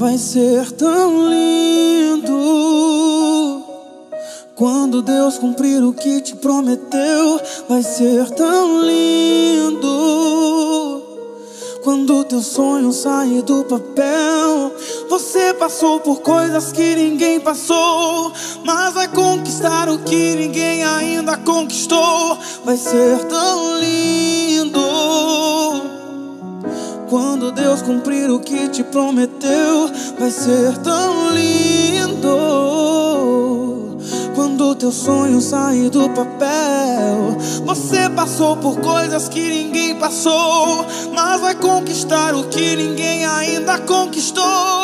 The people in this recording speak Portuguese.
vai ser tão lindo. Quando Deus cumprir o que te prometeu, vai ser tão lindo. Quando teu sonho sair do papel, você passou por coisas que ninguém passou, mas vai conquistar o que ninguém ainda conquistou. Vai ser tão lindo. Quando Deus cumprir o que te prometeu, vai ser tão lindo. Quando teu sonho sair do papel, você passou por coisas que ninguém passou, mas vai conquistar o que ninguém ainda conquistou.